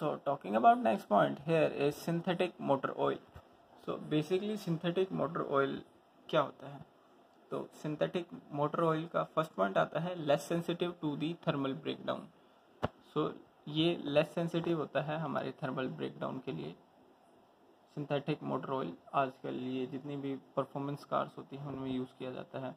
so, talking about next point, here is synthetic motor oil. So, basically synthetic motor oil क्या होता है? तो synthetic motor oil का first point आता है less sensitive to the thermal breakdown so ये less sensitive होता है हमारे थर्मल ब्रेकडाउन के लिए। सिंथेटिक मोटर ऑयल आजकल ये जितनी भी परफॉर्मेंस कार्स होती हैं, उनमें यूज़ किया जाता है।